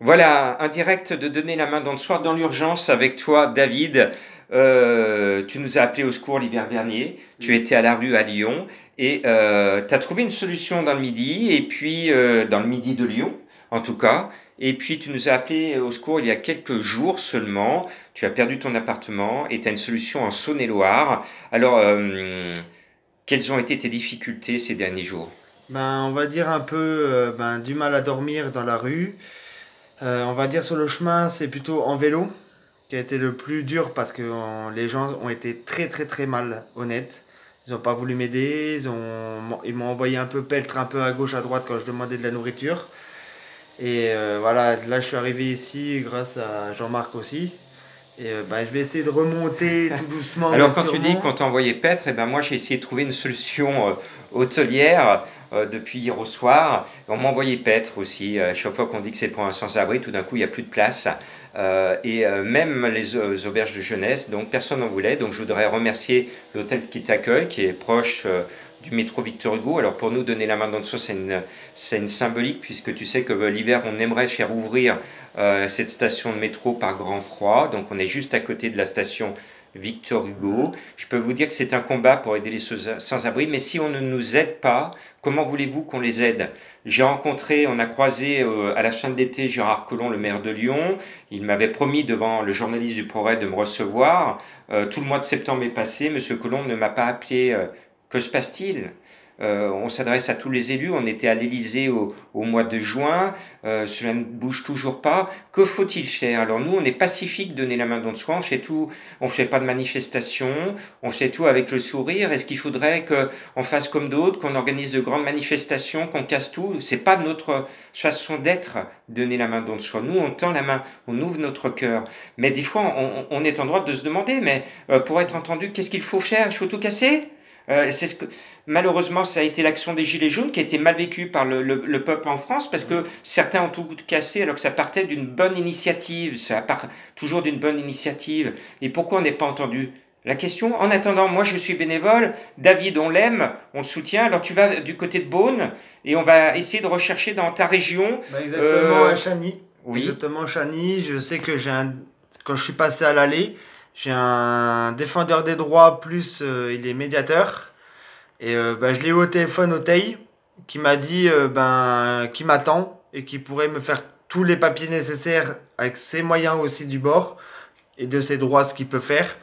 Voilà, un direct de donner la main dans le soir dans l'urgence avec toi, David. Euh, tu nous as appelé au secours l'hiver dernier. Tu étais à la rue à Lyon et euh, tu as trouvé une solution dans le midi et puis euh, dans le midi de Lyon, en tout cas. Et puis tu nous as appelé au secours il y a quelques jours seulement. Tu as perdu ton appartement et tu as une solution en Saône-et-Loire. Alors, quelles ont été tes difficultés ces derniers jours? Ben, on va dire un peu ben, du mal à dormir dans la rue. Euh, on va dire sur le chemin, c'est plutôt en vélo qui a été le plus dur parce que les gens ont été très très très mal honnêtes. Ils n'ont pas voulu m'aider, ils, ont, ils m'ont envoyé un peu peltre un peu à gauche, à droite quand je demandais de la nourriture. Et euh, voilà, là je suis arrivé ici grâce à Jean-Marc aussi. Et euh, bah, je vais essayer de remonter tout doucement. Alors quand tu dis qu'on t'a envoyé Petre, et eh ben moi j'ai essayé de trouver une solution euh, hôtelière euh, depuis hier au soir. On m'a envoyé Petre aussi. chaque fois qu'on dit que c'est pour un sans-abri, tout d'un coup il n'y a plus de place. et même les, auberges de jeunesse, donc personne n'en voulait. Donc je voudrais remercier l'hôtel qui t'accueille, qui est proche du métro Victor Hugo. Alors pour nous, donner la main dans le soi, c'est une, une, symbolique, puisque tu sais que l'hiver, on aimerait faire ouvrir euh, cette station de métro par grand froid. Donc on est juste à côté de la station Victor Hugo. Je peux vous dire que c'est un combat pour aider les sans-abri, mais si on ne nous aide pas, comment voulez-vous qu'on les aide? J'ai rencontré, on a croisé euh, à la fin de l'été Gérard Collomb, le maire de Lyon. Il m'avait promis devant le journaliste du Progrès de me recevoir. Euh, tout le mois de septembre est passé, Monsieur Collomb ne m'a pas appelé. Que se passe-t-il? Euh, on s'adresse à tous les élus. On était à l'Élysée au, mois de juin. Euh, cela ne bouge toujours pas. Que faut-il faire? Alors nous, on est pacifique, donner la main dans le soin. On fait tout. On fait pas de manifestation. On fait tout avec le sourire. Est-ce qu'il faudrait qu'on fasse comme d'autres, qu'on organise de grandes manifestations, qu'on casse tout? C'est pas notre façon d'être, donner la main dans le soin. Nous, on tend la main, on ouvre notre cœur. Mais des fois, on, est en droit de se demander, mais euh, pour être entendu, qu'est-ce qu'il faut faire? Il faut tout casser? Euh, c'est ce que, malheureusement, ça a été l'action des Gilets jaunes qui a été mal vécue par le, le, peuple en France parce que certains ont tout cassé alors que ça partait d'une bonne initiative. Ça part toujours d'une bonne initiative. Et pourquoi on n'est pas entendu la question, en attendant, moi je suis bénévole, David on l'aime, on le soutient, alors tu vas du côté de Beaune et on va essayer de rechercher dans ta région. Bah, exactement, à Chani. Oui. Exactement, Chani. Je sais que j'ai un. Quand je suis passé à l'allée, j'ai un défendeur des droits, plus euh, il est médiateur. Et euh, ben, je l'ai eu au téléphone au TEI, qui m'a dit euh, ben, qui m'attend et qui pourrait me faire tous les papiers nécessaires avec ses moyens aussi du bord et de ses droits, ce qu'il peut faire.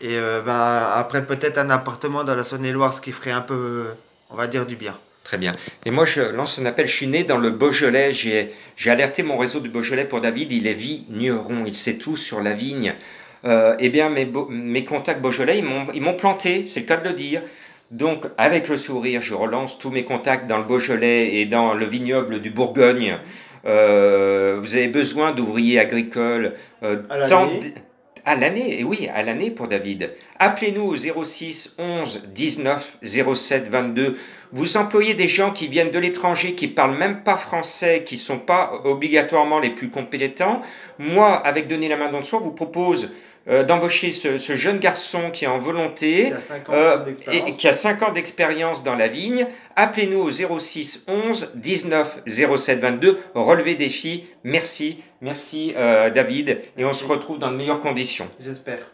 Et ben, après, peut-être un appartement dans la Saône-et-Loire, ce qui ferait un peu, on va dire, du bien. Très bien. Et moi, je lance un appel. Je suis né dans le Beaujolais. J'ai alerté mon réseau du Beaujolais pour David. Il est vigneron. Il sait tout sur la vigne euh, eh bien mes, mes contacts Beaujolais, ils m'ont planté, c'est le cas de le dire. Donc avec le sourire, je relance tous mes contacts dans le Beaujolais et dans le vignoble du Bourgogne. Euh, vous avez besoin d'ouvriers agricoles. Euh, à l'année, et oui, à l'année pour David. Appelez-nous au 06 11 19 07 22. Vous employez des gens qui viennent de l'étranger, qui parlent même pas français, qui sont pas obligatoirement les plus compétents. Moi, avec Donner la main dans le soir, vous propose euh, d'embaucher ce, jeune garçon qui est en volonté euh, et, qui a 5 ans d'expérience dans la vigne. Appelez-nous au 06 11 19 07 22. Relevez défi. Merci, merci euh, David. Et on se retrouve dans de meilleures conditions. J'espère.